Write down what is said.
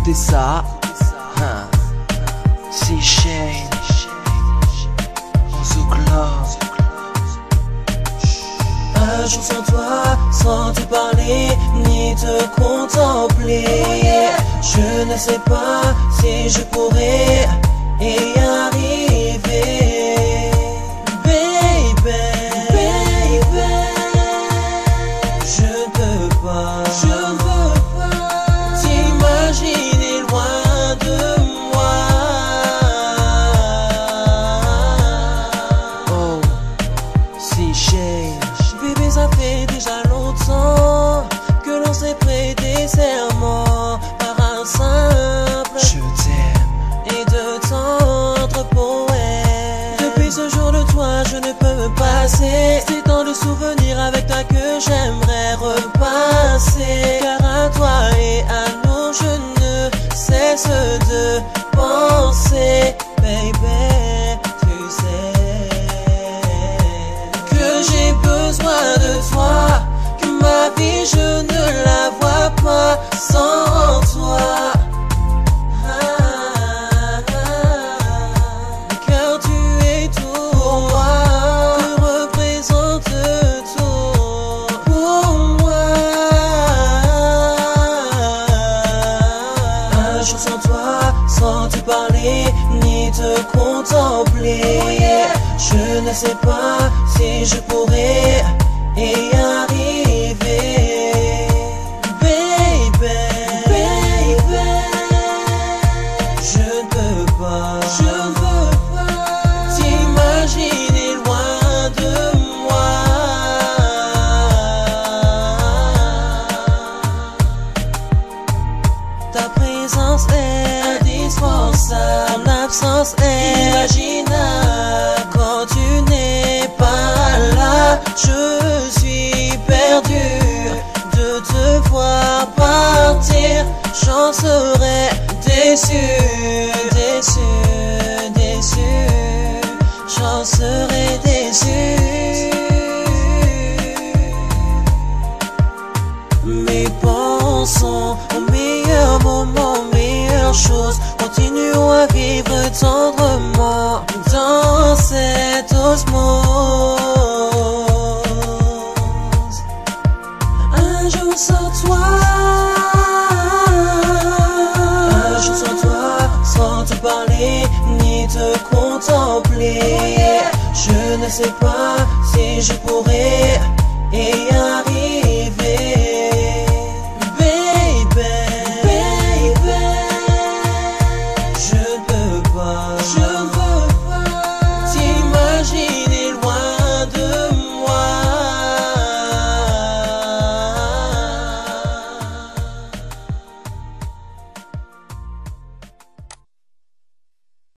écoutez ça. C'est Shane. On se. Un jour sans toi, sans te parler, ni te contempler. Je ne sais pas si je pourrais y arriver. Baby, je peux ça fait déjà longtemps que l'on s'est prêté serment par un simple Je t'aime. et de tendres poèmes. Depuis ce jour de toi, je ne peux me passer. C'est tant de souvenirs avec toi que j'aimerais vie je ne la vois pas sans toi. Ah, car tu es tout pour moi, tu représentes tout pour moi. Un jour sans toi, sans te parler, ni te contempler. Je ne sais pas si je pourrais y arriver. Baby, baby, je ne peux pas, je ne peux pas t'imaginer loin de moi. Ta présence est indispensable, ton absence est imaginable. Déçu, déçu, déçu. J'en serais déçu. Mais pensons au meilleur moment, aux meilleures choses. Continuons à vivre tendrement dans cette osmose. Un jour sans toi, sans te parler ni te contempler. Je ne sais pas si je pourrais